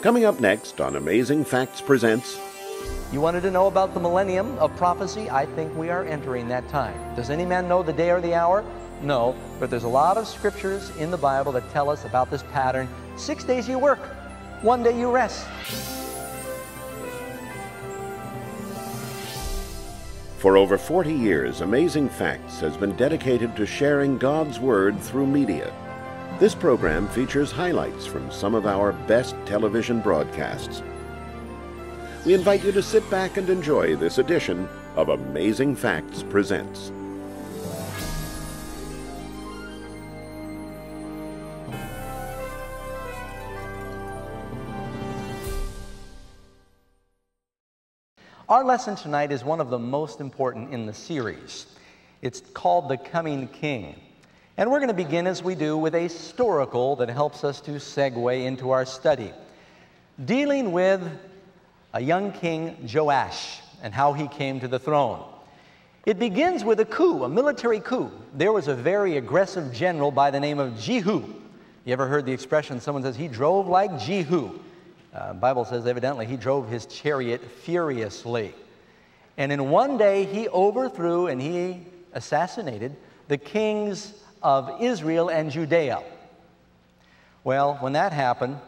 Coming up next on Amazing Facts Presents. You wanted to know about the millennium of prophecy? I think we are entering that time. Does any man know the day or the hour? No, but there's a lot of scriptures in the Bible that tell us about this pattern. Six days you work, one day you rest. For over 40 years, Amazing Facts has been dedicated to sharing God's Word through media. This program features highlights from some of our best television broadcasts. We invite you to sit back and enjoy this edition of Amazing Facts Presents. Our lesson tonight is one of the most important in the series. It's called The Coming King. And we're going to begin, as we do, with a historical that helps us to segue into our study, dealing with a young king, Joash, and how he came to the throne. It begins with a coup, a military coup. There was a very aggressive general by the name of Jehu. You ever heard the expression, someone says, he drove like Jehu? Uh, Bible says evidently he drove his chariot furiously. And in one day he overthrew and he assassinated the kings of Israel and Judea. Well, when that happened,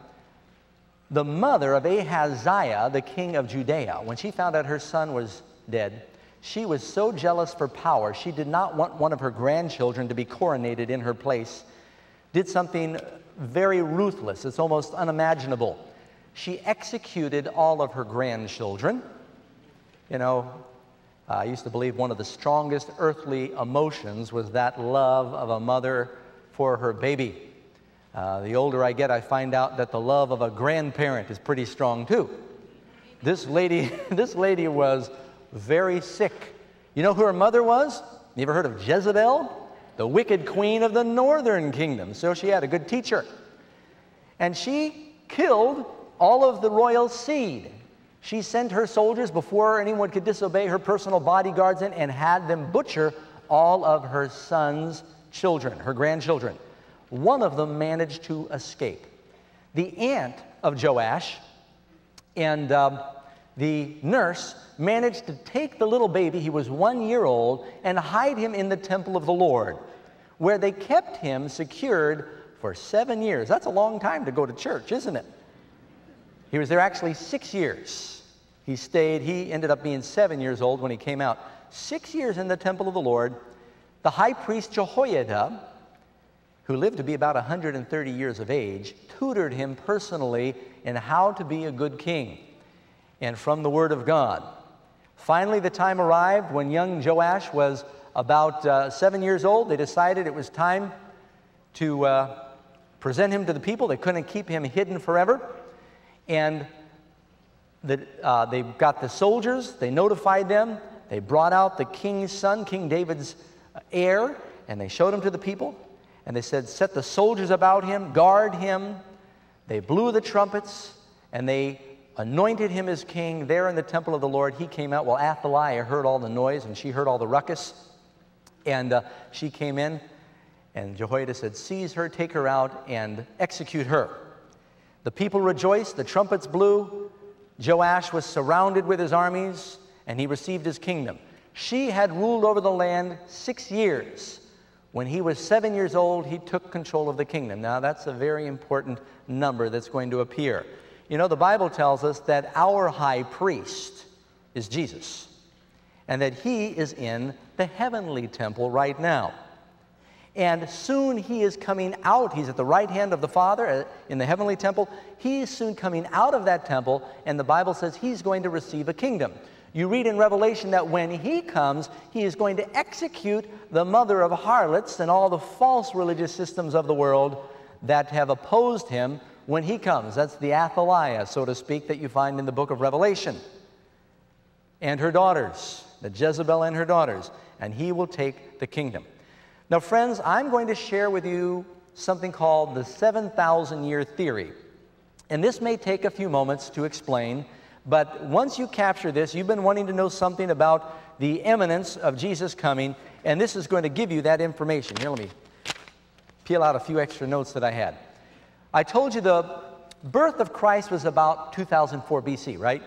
the mother of Ahaziah, the king of Judea, when she found out her son was dead, she was so jealous for power, she did not want one of her grandchildren to be coronated in her place, did something very ruthless. It's almost unimaginable she executed all of her grandchildren. You know, I used to believe one of the strongest earthly emotions was that love of a mother for her baby. Uh, the older I get, I find out that the love of a grandparent is pretty strong too. This lady, this lady was very sick. You know who her mother was? You ever heard of Jezebel? The wicked queen of the northern kingdom. So she had a good teacher. And she killed all of the royal seed. She sent her soldiers before anyone could disobey her personal bodyguards in and had them butcher all of her son's children, her grandchildren. One of them managed to escape. The aunt of Joash and um, the nurse managed to take the little baby, he was one year old, and hide him in the temple of the Lord, where they kept him secured for seven years. That's a long time to go to church, isn't it? He was there actually six years. He stayed, he ended up being seven years old when he came out. Six years in the temple of the Lord. The high priest Jehoiada, who lived to be about 130 years of age, tutored him personally in how to be a good king and from the Word of God. Finally, the time arrived when young Joash was about uh, seven years old. They decided it was time to uh, present him to the people. They couldn't keep him hidden forever. And the, uh, they got the soldiers, they notified them, they brought out the king's son, King David's heir, and they showed him to the people. And they said, Set the soldiers about him, guard him. They blew the trumpets, and they anointed him as king there in the temple of the Lord. He came out. Well, Athaliah heard all the noise, and she heard all the ruckus. And uh, she came in, and Jehoiada said, Seize her, take her out, and execute her. The people rejoiced, the trumpets blew. Joash was surrounded with his armies, and he received his kingdom. She had ruled over the land six years. When he was seven years old, he took control of the kingdom. Now, that's a very important number that's going to appear. You know, the Bible tells us that our high priest is Jesus, and that he is in the heavenly temple right now. And soon he is coming out. He's at the right hand of the Father uh, in the heavenly temple. He is soon coming out of that temple, and the Bible says he's going to receive a kingdom. You read in Revelation that when he comes, he is going to execute the mother of harlots and all the false religious systems of the world that have opposed him when he comes. That's the Athaliah, so to speak, that you find in the book of Revelation. And her daughters, the Jezebel and her daughters, and he will take the kingdom. Now, friends, I'm going to share with you something called the 7,000 year theory. And this may take a few moments to explain, but once you capture this, you've been wanting to know something about the imminence of Jesus coming, and this is going to give you that information. Here, let me peel out a few extra notes that I had. I told you the birth of Christ was about 2004 BC, right?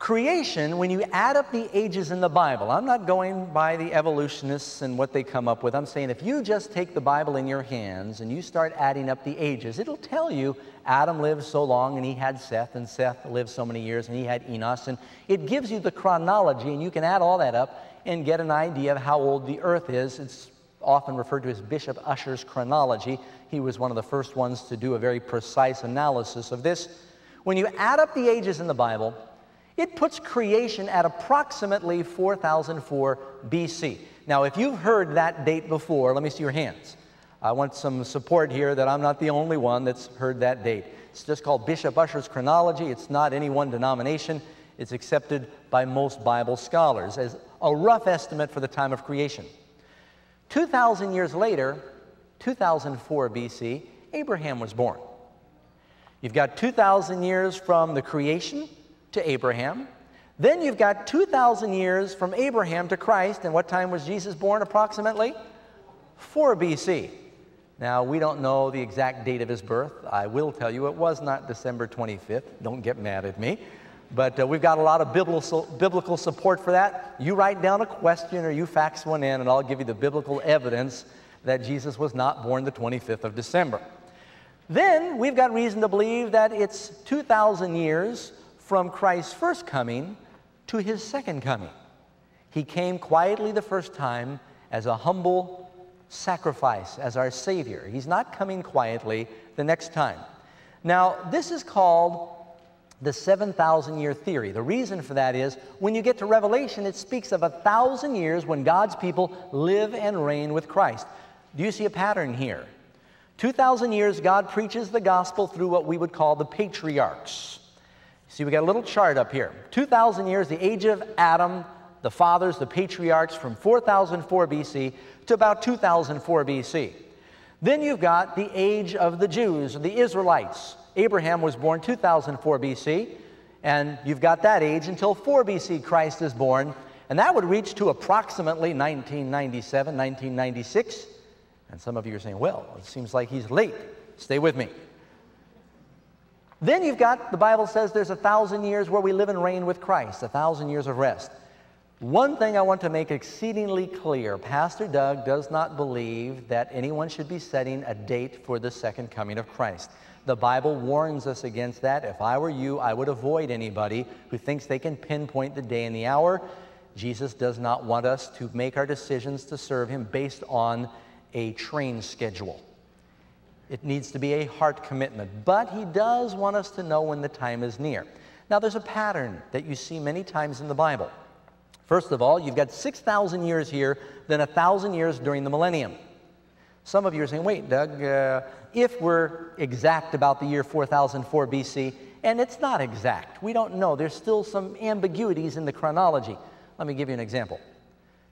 Creation, when you add up the ages in the Bible, I'm not going by the evolutionists and what they come up with. I'm saying if you just take the Bible in your hands and you start adding up the ages, it'll tell you Adam lived so long and he had Seth, and Seth lived so many years and he had Enos. And it gives you the chronology, and you can add all that up and get an idea of how old the earth is. It's often referred to as Bishop Ussher's chronology. He was one of the first ones to do a very precise analysis of this. When you add up the ages in the Bible, it puts creation at approximately 4004 BC. Now, if you've heard that date before, let me see your hands. I want some support here that I'm not the only one that's heard that date. It's just called Bishop Ussher's chronology. It's not any one denomination. It's accepted by most Bible scholars as a rough estimate for the time of creation. 2,000 years later, 2004 BC, Abraham was born. You've got 2,000 years from the creation to Abraham. Then you've got 2,000 years from Abraham to Christ. And what time was Jesus born approximately? 4 BC. Now, we don't know the exact date of his birth. I will tell you it was not December 25th. Don't get mad at me. But uh, we've got a lot of biblical, biblical support for that. You write down a question or you fax one in, and I'll give you the biblical evidence that Jesus was not born the 25th of December. Then we've got reason to believe that it's 2,000 years from Christ's first coming to his second coming. He came quietly the first time as a humble sacrifice, as our Savior. He's not coming quietly the next time. Now, this is called the 7,000 year theory. The reason for that is when you get to Revelation, it speaks of a thousand years when God's people live and reign with Christ. Do you see a pattern here? 2,000 years, God preaches the gospel through what we would call the patriarchs. See, we got a little chart up here. 2,000 years, the age of Adam, the fathers, the patriarchs, from 4004 BC to about 2004 BC. Then you've got the age of the Jews, the Israelites. Abraham was born 2004 BC, and you've got that age until 4 BC Christ is born, and that would reach to approximately 1997, 1996. And some of you are saying, well, it seems like he's late. Stay with me. Then you've got, the Bible says there's a thousand years where we live and reign with Christ, a thousand years of rest. One thing I want to make exceedingly clear Pastor Doug does not believe that anyone should be setting a date for the second coming of Christ. The Bible warns us against that. If I were you, I would avoid anybody who thinks they can pinpoint the day and the hour. Jesus does not want us to make our decisions to serve Him based on a train schedule. It needs to be a heart commitment. But he does want us to know when the time is near. Now, there's a pattern that you see many times in the Bible. First of all, you've got 6,000 years here, then 1,000 years during the millennium. Some of you are saying, wait, Doug, uh, if we're exact about the year 4004 BC, and it's not exact, we don't know, there's still some ambiguities in the chronology. Let me give you an example.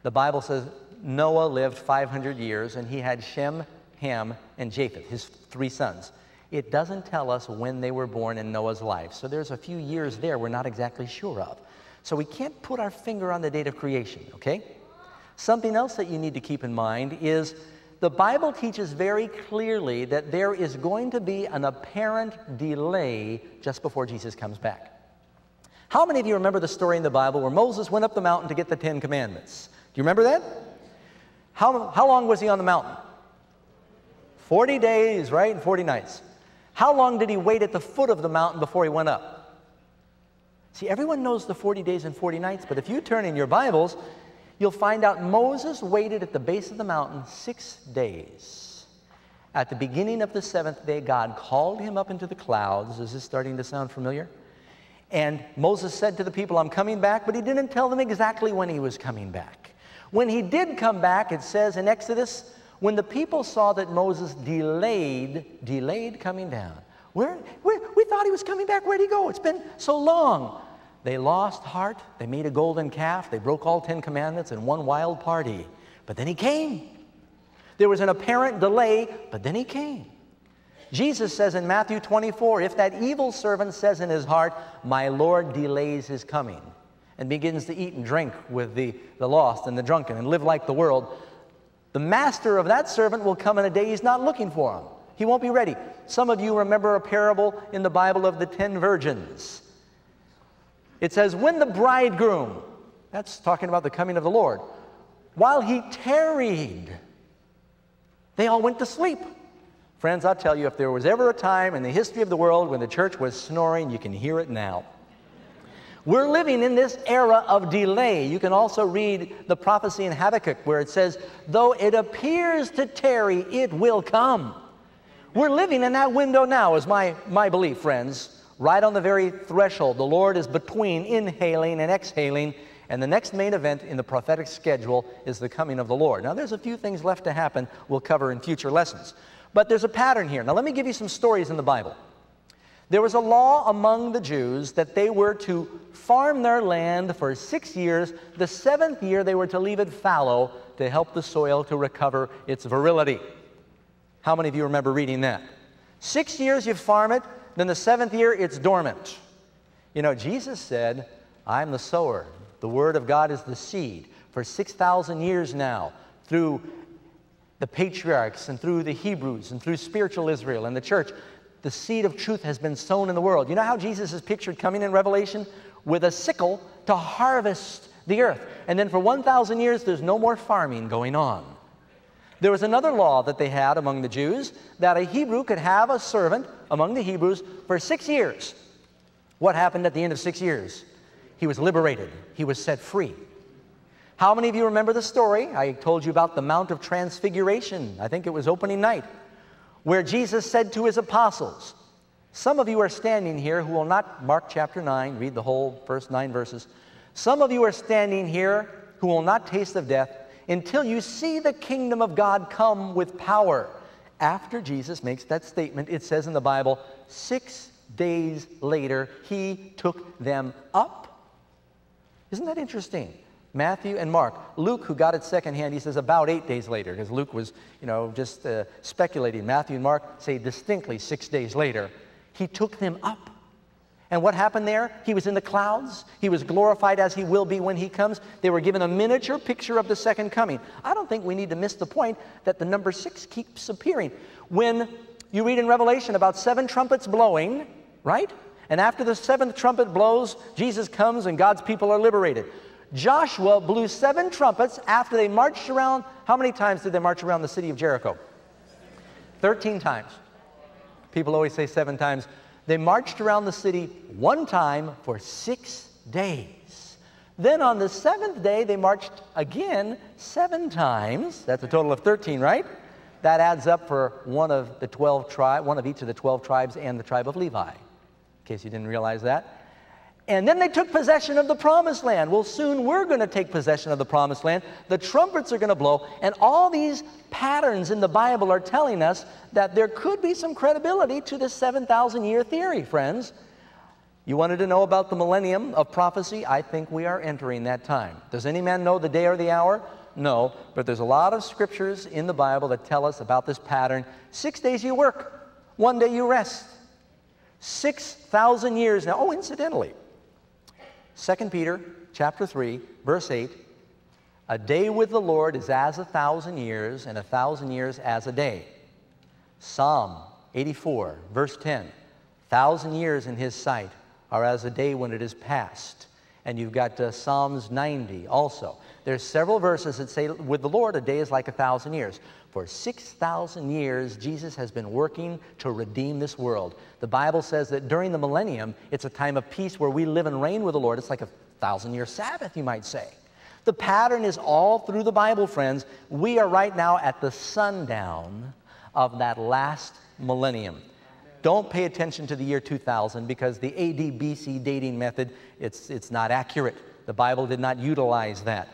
The Bible says Noah lived 500 years and he had Shem, Ham, and Japheth, his three sons. It doesn't tell us when they were born in Noah's life. So there's a few years there we're not exactly sure of. So we can't put our finger on the date of creation, okay? Something else that you need to keep in mind is the Bible teaches very clearly that there is going to be an apparent delay just before Jesus comes back. How many of you remember the story in the Bible where Moses went up the mountain to get the Ten Commandments? Do you remember that? How, how long was he on the mountain? 40 days, right? And 40 nights. How long did he wait at the foot of the mountain before he went up? See, everyone knows the 40 days and 40 nights, but if you turn in your Bibles, you'll find out Moses waited at the base of the mountain six days. At the beginning of the seventh day, God called him up into the clouds. Is this starting to sound familiar? And Moses said to the people, I'm coming back, but he didn't tell them exactly when he was coming back. When he did come back, it says in Exodus when the people saw that Moses delayed, delayed coming down, where, where, we thought he was coming back. Where'd he go? It's been so long. They lost heart. They made a golden calf. They broke all Ten Commandments in one wild party. But then he came. There was an apparent delay, but then he came. Jesus says in Matthew 24, if that evil servant says in his heart, My Lord delays his coming, and begins to eat and drink with the, the lost and the drunken and live like the world, the master of that servant will come in a day he's not looking for him. He won't be ready. Some of you remember a parable in the Bible of the ten virgins. It says, When the bridegroom, that's talking about the coming of the Lord, while he tarried, they all went to sleep. Friends, I'll tell you, if there was ever a time in the history of the world when the church was snoring, you can hear it now. We're living in this era of delay. You can also read the prophecy in Habakkuk where it says, Though it appears to tarry, it will come. We're living in that window now, is my, my belief, friends. Right on the very threshold. The Lord is between inhaling and exhaling, and the next main event in the prophetic schedule is the coming of the Lord. Now, there's a few things left to happen we'll cover in future lessons. But there's a pattern here. Now, let me give you some stories in the Bible. There was a law among the Jews that they were to farm their land for six years. The seventh year, they were to leave it fallow to help the soil to recover its virility. How many of you remember reading that? Six years you farm it, then the seventh year it's dormant. You know, Jesus said, I'm the sower. The Word of God is the seed. For 6,000 years now, through the patriarchs and through the Hebrews and through spiritual Israel and the church, the seed of truth has been sown in the world. You know how Jesus is pictured coming in Revelation? With a sickle to harvest the earth. And then for 1,000 years, there's no more farming going on. There was another law that they had among the Jews that a Hebrew could have a servant among the Hebrews for six years. What happened at the end of six years? He was liberated, he was set free. How many of you remember the story? I told you about the Mount of Transfiguration. I think it was opening night, where Jesus said to his apostles, Some of you are standing here who will not, Mark chapter 9, read the whole first nine verses. Some of you are standing here who will not taste of death until you see the kingdom of God come with power. After Jesus makes that statement, it says in the Bible, six days later, he took them up. Isn't that interesting? Matthew and Mark. Luke, who got it secondhand, he says about eight days later, because Luke was, you know, just uh, speculating. Matthew and Mark say distinctly six days later. He took them up. And what happened there? He was in the clouds. He was glorified as he will be when he comes. They were given a miniature picture of the second coming. I don't think we need to miss the point that the number six keeps appearing. When you read in Revelation about seven trumpets blowing, right? And after the seventh trumpet blows, Jesus comes and God's people are liberated. Joshua blew seven trumpets after they marched around. How many times did they march around the city of Jericho? 13 times. People always say seven times. They marched around the city one time for six days. Then on the seventh day, they marched again seven times. That's a total of 13, right? That adds up for one of the 12 tribes, one of each of the 12 tribes and the tribe of Levi, in case you didn't realize that. And then they took possession of the promised land. Well, soon we're going to take possession of the promised land. The trumpets are going to blow. And all these patterns in the Bible are telling us that there could be some credibility to this 7,000 year theory, friends. You wanted to know about the millennium of prophecy? I think we are entering that time. Does any man know the day or the hour? No, but there's a lot of scriptures in the Bible that tell us about this pattern. Six days you work, one day you rest. 6,000 years now. Oh, incidentally, 2 Peter chapter 3, verse 8, a day with the Lord is as a thousand years, and a thousand years as a day. Psalm 84, verse 10, thousand years in his sight are as a day when it is past. And you've got uh, Psalms 90 also. There's several verses that say, with the Lord, a day is like a thousand years. For 6,000 years, Jesus has been working to redeem this world. The Bible says that during the millennium, it's a time of peace where we live and reign with the Lord. It's like a thousand year Sabbath, you might say. The pattern is all through the Bible, friends. We are right now at the sundown of that last millennium. Don't pay attention to the year 2000 because the AD BC dating method, it's, it's not accurate. The Bible did not utilize that.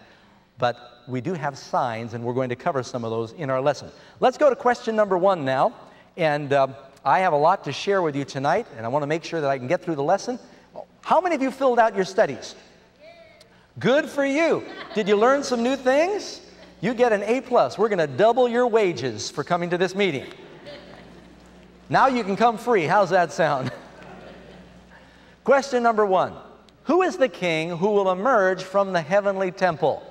But we do have signs, and we're going to cover some of those in our lesson. Let's go to question number one now. And uh, I have a lot to share with you tonight, and I want to make sure that I can get through the lesson. How many of you filled out your studies? Good for you. Did you learn some new things? You get an A plus. We're going to double your wages for coming to this meeting. Now you can come free. How's that sound? Question number one Who is the king who will emerge from the heavenly temple?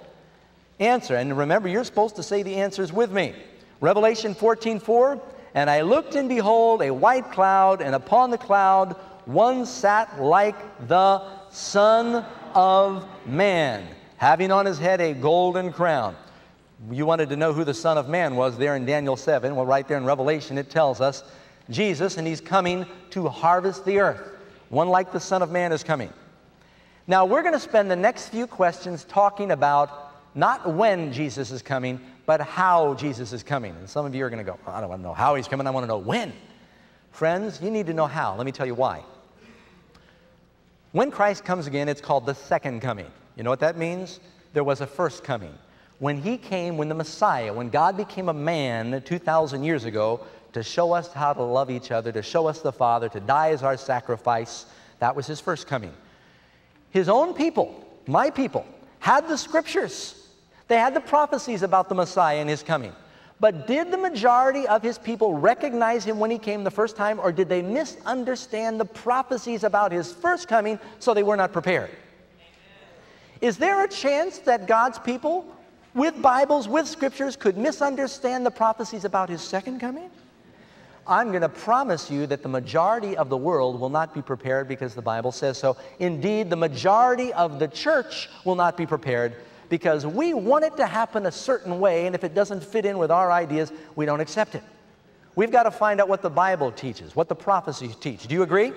Answer, and remember, you're supposed to say the answers with me. Revelation 14 4, And I looked, and behold, a white cloud, and upon the cloud one sat like the Son of Man, having on his head a golden crown. You wanted to know who the Son of Man was there in Daniel 7. Well, right there in Revelation, it tells us Jesus, and he's coming to harvest the earth. One like the Son of Man is coming. Now, we're going to spend the next few questions talking about not when Jesus is coming, but how Jesus is coming. And some of you are going to go, I don't want to know how he's coming, I want to know when. Friends, you need to know how. Let me tell you why. When Christ comes again, it's called the second coming. You know what that means? There was a first coming. When he came, when the Messiah, when God became a man 2,000 years ago to show us how to love each other, to show us the Father, to die as our sacrifice, that was his first coming. His own people, my people, had the scriptures. They had the prophecies about the Messiah and his coming. But did the majority of his people recognize him when he came the first time, or did they misunderstand the prophecies about his first coming so they were not prepared? Is there a chance that God's people, with Bibles, with scriptures, could misunderstand the prophecies about his second coming? I'm going to promise you that the majority of the world will not be prepared because the Bible says so. Indeed, the majority of the church will not be prepared because we want it to happen a certain way, and if it doesn't fit in with our ideas, we don't accept it. We've got to find out what the Bible teaches, what the prophecies teach. Do you agree?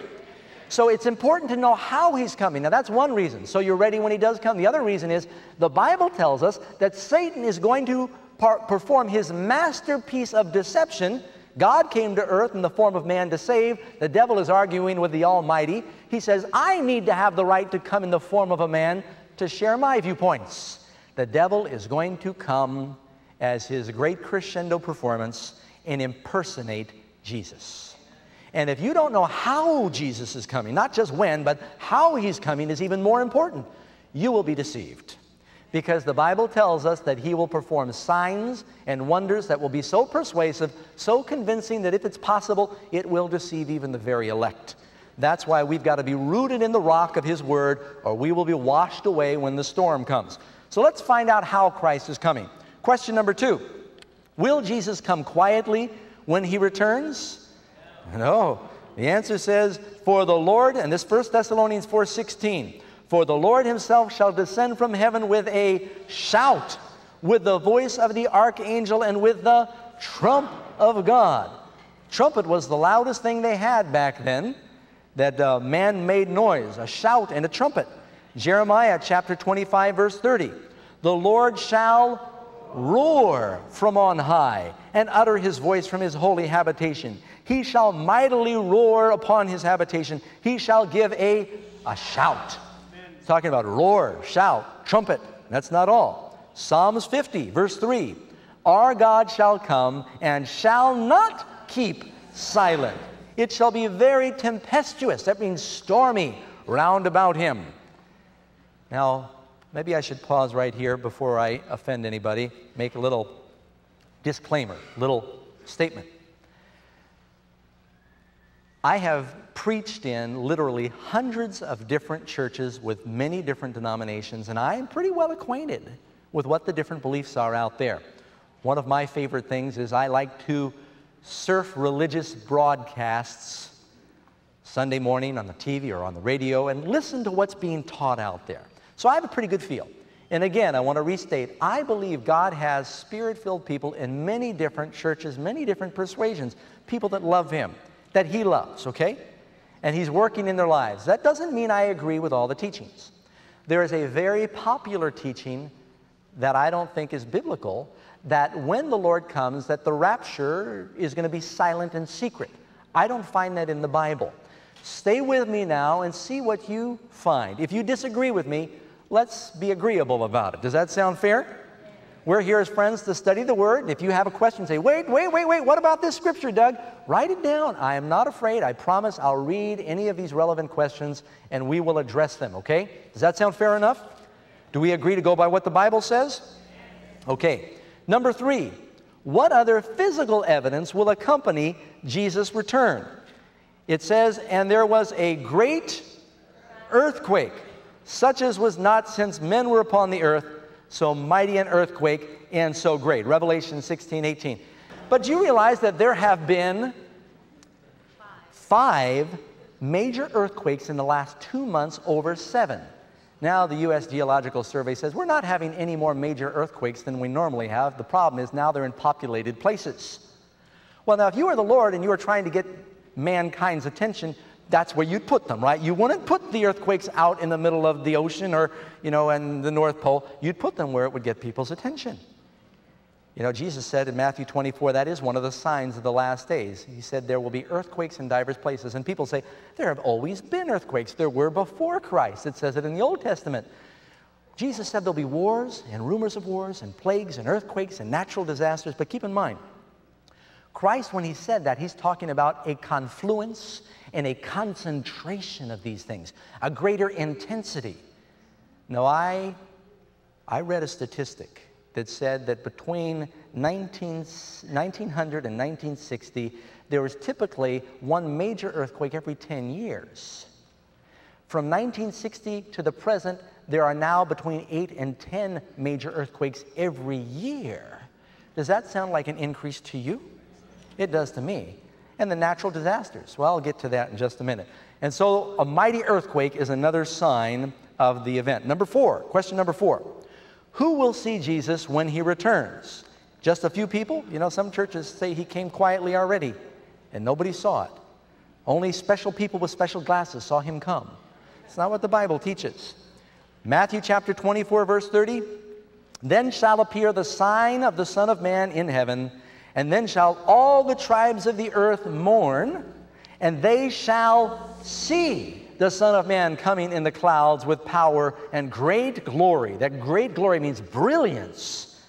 So it's important to know how he's coming. Now, that's one reason. So you're ready when he does come. The other reason is the Bible tells us that Satan is going to perform his masterpiece of deception. God came to earth in the form of man to save. The devil is arguing with the Almighty. He says, I need to have the right to come in the form of a man to share my viewpoints. The devil is going to come as his great crescendo performance and impersonate Jesus. And if you don't know how Jesus is coming, not just when, but how he's coming is even more important, you will be deceived. Because the Bible tells us that he will perform signs and wonders that will be so persuasive, so convincing that if it's possible, it will deceive even the very elect. That's why we've got to be rooted in the rock of His Word, or we will be washed away when the storm comes. So let's find out how Christ is coming. Question number two Will Jesus come quietly when He returns? No. The answer says, For the Lord, and this 1 Thessalonians 4:16, for the Lord himself shall descend from heaven with a shout, with the voice of the archangel, and with the trump of God. Trumpet was the loudest thing they had back then that man made noise, a shout and a trumpet. Jeremiah chapter 25, verse 30. The Lord shall roar from on high and utter his voice from his holy habitation. He shall mightily roar upon his habitation. He shall give a, a shout. Talking about roar, shout, trumpet. That's not all. Psalms 50, verse 3. Our God shall come and shall not keep silent. It shall be very tempestuous. That means stormy round about him. Now, maybe I should pause right here before I offend anybody, make a little disclaimer, little statement. I have preached in literally hundreds of different churches with many different denominations, and I am pretty well acquainted with what the different beliefs are out there. One of my favorite things is I like to surf religious broadcasts Sunday morning on the TV or on the radio and listen to what's being taught out there. So I have a pretty good feel. And again, I want to restate, I believe God has spirit-filled people in many different churches, many different persuasions, people that love Him, that He loves, okay? And He's working in their lives. That doesn't mean I agree with all the teachings. There is a very popular teaching that I don't think is biblical that when the Lord comes, that the rapture is going to be silent and secret. I don't find that in the Bible. Stay with me now and see what you find. If you disagree with me, let's be agreeable about it. Does that sound fair? We're here as friends to study the Word. If you have a question, say, wait, wait, wait, wait, what about this scripture, Doug? Write it down. I am not afraid. I promise I'll read any of these relevant questions and we will address them, okay? Does that sound fair enough? Do we agree to go by what the Bible says? Okay. Number three, what other physical evidence will accompany Jesus' return? It says, and there was a great earthquake, such as was not since men were upon the earth, so mighty an earthquake and so great. Revelation 16, 18. But do you realize that there have been five major earthquakes in the last two months over seven? Now, the U.S. Geological Survey says we're not having any more major earthquakes than we normally have. The problem is now they're in populated places. Well, now, if you were the Lord and you were trying to get mankind's attention, that's where you'd put them, right? You wouldn't put the earthquakes out in the middle of the ocean or, you know, in the North Pole. You'd put them where it would get people's attention. You know, Jesus said in Matthew 24, that is one of the signs of the last days. He said there will be earthquakes in divers places. And people say, there have always been earthquakes. There were before Christ. It says it in the Old Testament. Jesus said there'll be wars and rumors of wars and plagues and earthquakes and natural disasters. But keep in mind, Christ, when he said that, he's talking about a confluence and a concentration of these things, a greater intensity. Now, I, I read a statistic that said that between 19, 1900 and 1960, there was typically one major earthquake every 10 years. From 1960 to the present, there are now between 8 and 10 major earthquakes every year. Does that sound like an increase to you? It does to me. And the natural disasters. Well, I'll get to that in just a minute. And so a mighty earthquake is another sign of the event. Number four, question number four. Who will see Jesus when he returns? Just a few people? You know, some churches say he came quietly already and nobody saw it. Only special people with special glasses saw him come. It's not what the Bible teaches. Matthew chapter 24, verse 30 Then shall appear the sign of the Son of Man in heaven, and then shall all the tribes of the earth mourn, and they shall see the Son of Man coming in the clouds with power and great glory. That great glory means brilliance.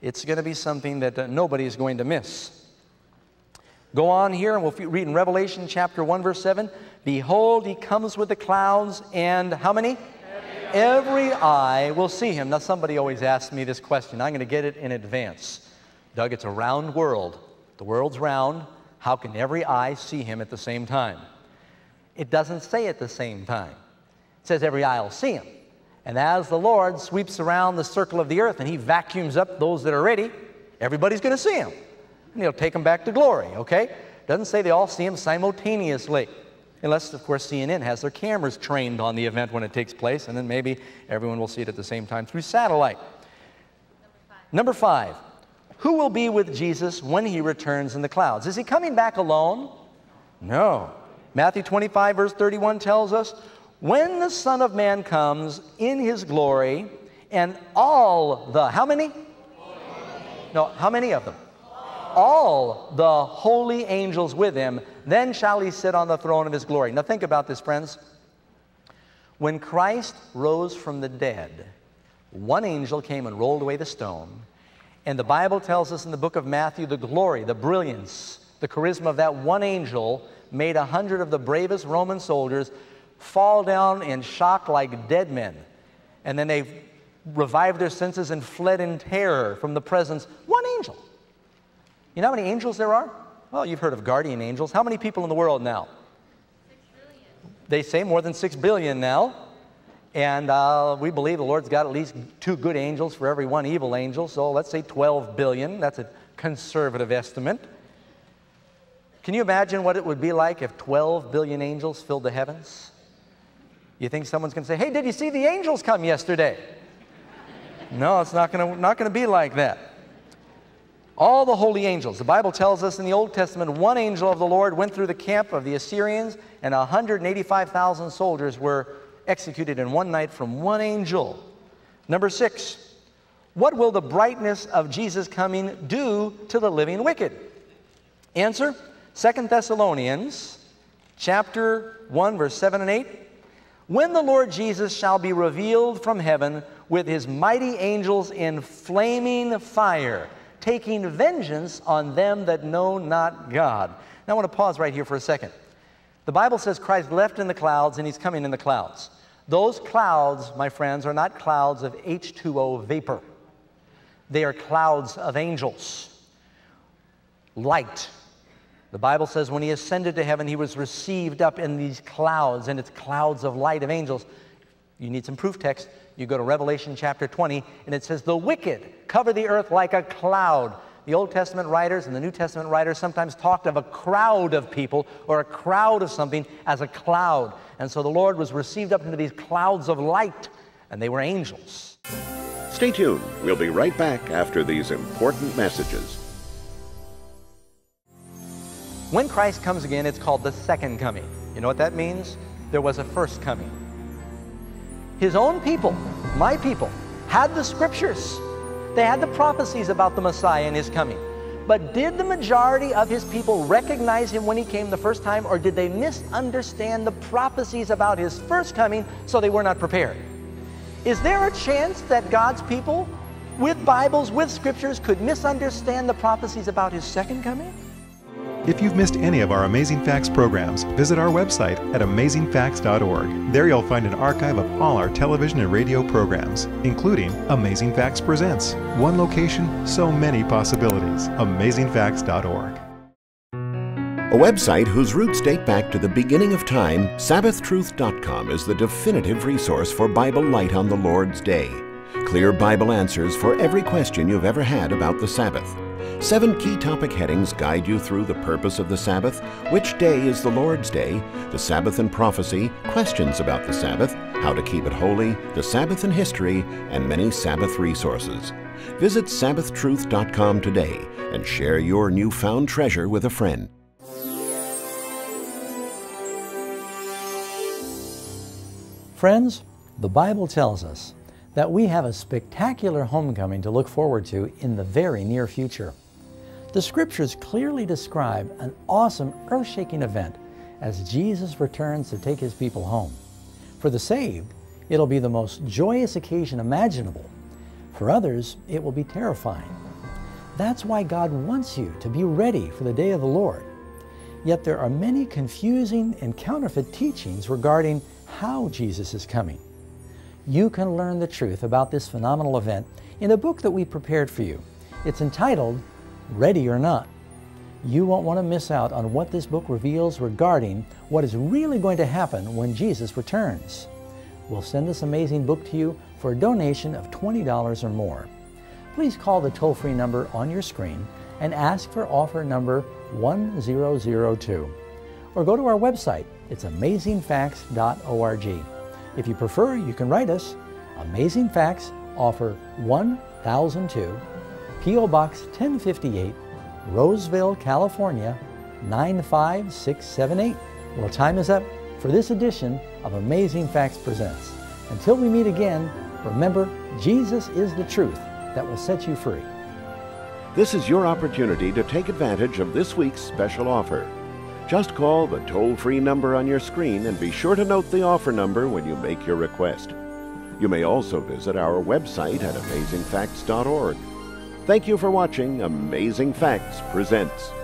It's going to be something that uh, nobody is going to miss. Go on here, and we'll read in Revelation chapter 1, verse 7. Behold, he comes with the clouds, and how many? Every eye will see him. Now, somebody always asks me this question. I'm going to get it in advance. Doug, it's a round world. The world's round. How can every eye see him at the same time? It doesn't say at the same time. It says every eye will see him. And as the Lord sweeps around the circle of the earth and he vacuums up those that are ready, everybody's going to see him. And he'll take them back to glory, okay? Doesn't say they all see him simultaneously. Unless, of course, CNN has their cameras trained on the event when it takes place, and then maybe everyone will see it at the same time through satellite. Number five. Number five. Who will be with Jesus when he returns in the clouds? Is he coming back alone? No. Matthew 25, verse 31 tells us, When the Son of Man comes in his glory, and all the, how many? No, how many of them? All the holy angels with him, then shall he sit on the throne of his glory. Now think about this, friends. When Christ rose from the dead, one angel came and rolled away the stone. And the Bible tells us in the book of Matthew the glory, the brilliance, the charisma of that one angel made a hundred of the bravest Roman soldiers fall down in shock like dead men. And then they revived their senses and fled in terror from the presence. One angel. You know how many angels there are? Well, you've heard of guardian angels. How many people in the world now? They say more than six billion now. And uh, we believe the Lord's got at least two good angels for every one evil angel. So let's say 12 billion. That's a conservative estimate. Can you imagine what it would be like if 12 billion angels filled the heavens? You think someone's going to say, hey, did you see the angels come yesterday? no, it's not going to not to be like that. All the holy angels. The Bible tells us in the Old Testament, one angel of the Lord went through the camp of the Assyrians, and 185,000 soldiers were executed in one night from one angel. Number six, what will the brightness of Jesus coming do to the living wicked? Answer Second Thessalonians chapter 1 verse 7 and 8 when the Lord Jesus shall be revealed from heaven with his mighty angels in flaming fire taking vengeance on them that know not God. Now I want to pause right here for a second. The Bible says Christ left in the clouds and he's coming in the clouds. Those clouds, my friends, are not clouds of H2O vapor. They are clouds of angels. Light the Bible says when he ascended to heaven, he was received up in these clouds, and it's clouds of light of angels. You need some proof text. You go to Revelation chapter 20, and it says, The wicked cover the earth like a cloud. The Old Testament writers and the New Testament writers sometimes talked of a crowd of people or a crowd of something as a cloud. And so the Lord was received up into these clouds of light, and they were angels. Stay tuned. We'll be right back after these important messages. When Christ comes again, it's called the second coming. You know what that means? There was a first coming. His own people, my people, had the scriptures. They had the prophecies about the Messiah and his coming. But did the majority of his people recognize him when he came the first time, or did they misunderstand the prophecies about his first coming so they were not prepared? Is there a chance that God's people, with Bibles, with scriptures, could misunderstand the prophecies about his second coming? If you've missed any of our Amazing Facts programs, visit our website at amazingfacts.org. There you'll find an archive of all our television and radio programs, including Amazing Facts Presents. One location, so many possibilities. AmazingFacts.org. A website whose roots date back to the beginning of time, SabbathTruth.com is the definitive resource for Bible light on the Lord's Day. Clear Bible answers for every question you've ever had about the Sabbath. Seven key topic headings guide you through the purpose of the Sabbath, which day is the Lord's Day, the Sabbath and prophecy, questions about the Sabbath, how to keep it holy, the Sabbath and history, and many Sabbath resources. Visit SabbathTruth.com today and share your newfound treasure with a friend. Friends, the Bible tells us that we have a spectacular homecoming to look forward to in the very near future. The scriptures clearly describe an awesome, earth shaking event as Jesus returns to take his people home. For the saved, it'll be the most joyous occasion imaginable. For others, it will be terrifying. That's why God wants you to be ready for the day of the Lord. Yet there are many confusing and counterfeit teachings regarding how Jesus is coming. You can learn the truth about this phenomenal event in a book that we prepared for you. It's entitled Ready or Not. You won't want to miss out on what this book reveals regarding what is really going to happen when Jesus returns. We'll send this amazing book to you for a donation of $20 or more. Please call the toll free number on your screen and ask for offer number 1002. Or go to our website, it's amazingfacts.org. If you prefer, you can write us Amazing Facts, offer 1002. P.O. Box 1058, Roseville, California 95678. Well, time is up for this edition of Amazing Facts Presents. Until we meet again, remember, Jesus is the truth that will set you free. This is your opportunity to take advantage of this week's special offer. Just call the toll free number on your screen and be sure to note the offer number when you make your request. You may also visit our website at amazingfacts.org. Thank you for watching Amazing Facts Presents.